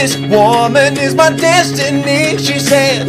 This woman is my destiny, she said.